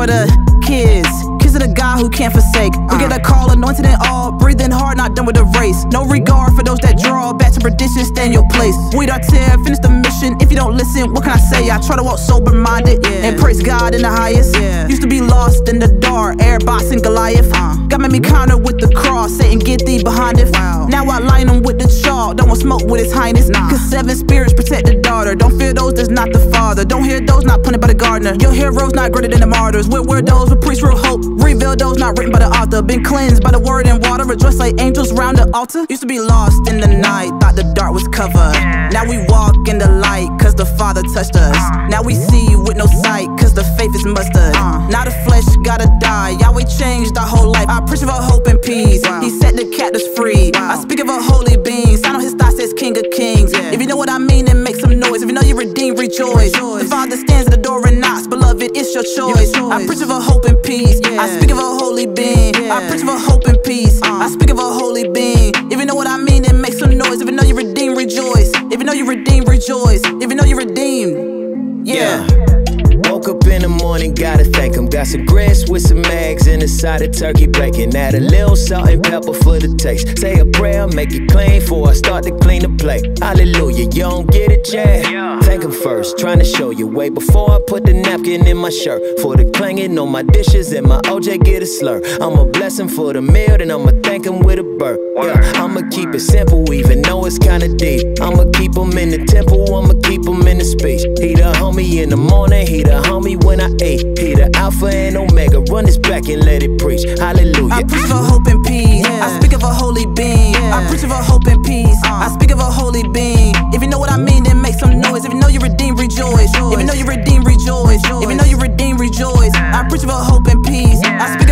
for the kids. Kids of the God who can't forsake. We get a call, anointed and all, breathing hard, not done with the race. No regard for those that draw back to perdition, stay in your place. We don't tear, finish the mission. If you don't listen, what can I say? I try to walk sober minded and praise God in the highest. Yeah. Used to be lost in the dark, air boss and Goliath. Uh. God made me counter with the cross, Satan get thee behind it. Now I line him with the chalk, don't want smoke with his highness. Cause seven spirits protect the daughter. Don't fear those that's not the father. Don't hear those not planted by the gardener. Your heroes not greater than the martyrs. We're, we're those with preach real hope. Reveal those not written by the author. Been cleansed by the word and water. Rejoice like angels round the altar. Used to be lost in the night, thought the dark was covered. Now we walk in the light, cause the Father touched us. Now we see with no sight, cause the faith is mustard. Now the flesh gotta die. Yahweh changed our whole life. I preach of about hope and peace. He set the captives free. I speak of a holy being. Sign on his thigh says King of Kings. If you know what I mean, then make some noise. If you know you're redeemed, rejoice. The Father stands at the door and knocks. Beloved, it's your choice. I preach of a hope and peace. I speak of a holy being. I preach of a hope and peace. I speak you know you're redeemed, yeah. Woke up in the morning, gotta thank him. Got some grits with some eggs and a side of turkey bacon. Add a little salt and pepper for the taste. Say a prayer, make it clean before I start to clean the plate. Hallelujah, you don't get it, yeah. Thank him first, trying to show you way before I put the napkin in my shirt. For the clanging on my dishes and my OJ get a slur. I'm a blessing for the meal, then I'ma thank him with a burp. Yeah, I'ma keep it simple, even though it's kinda deep. I'ma keep him in the temple, I'ma keep him in the speech. He the homie in the morning, he the homie when I eat. He the Alpha and Omega, run this back and let it preach. Hallelujah. I preach of hope and peace. I speak of a holy being. I preach of a hope and peace. Uh. I speak of a holy being. If you know what I mean, then make some noise. If you know you're redeemed, rejoice. If you know you're redeemed, rejoice. If you know you're redeemed, rejoice. I preach of a hope and peace. I speak